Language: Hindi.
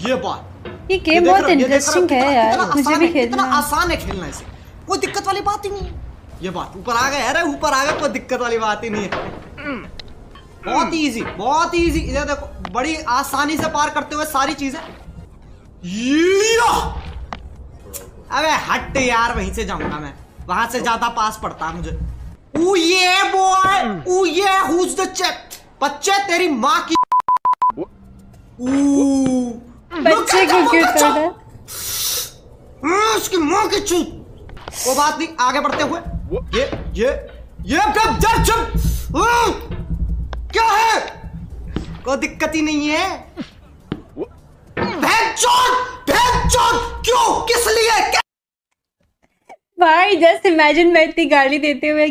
ये बात। ये गेम बहुत इंटरेस्टिंग है यार मुझे आसान भी है, खेलना है। आसान है खेलना इसे। कोई दिक्कत वाली बात ही नहीं है। ये बात ऊपर आ गए अरे ऊपर आ गए कोई दिक्कत वाली बात ही नहीं है। बहुत इजी बहुत इजी इधर देखो बड़ी आसानी से पार करते हुए सारी चीज़ें। या! अबे हट यार वहीं से जाऊँगा मैं। वहाँ से ज़्यादा पास पड़ता है मुझे। ऊ ये बॉय ऊ ये हुज द चेक बच्चे तेरी माँ की ऊ बच्चे क्यों क्यों उसकी माँ की चूत। वो बात नहीं आगे बढ़ते हुए। ये ये ये कब जब हम्म, क्या है? कोई दिक्कत ही नहीं है। क्यों? किस लिए? क्या भाई जस्ट इमेजिन मैं इतनी गाली देते हुए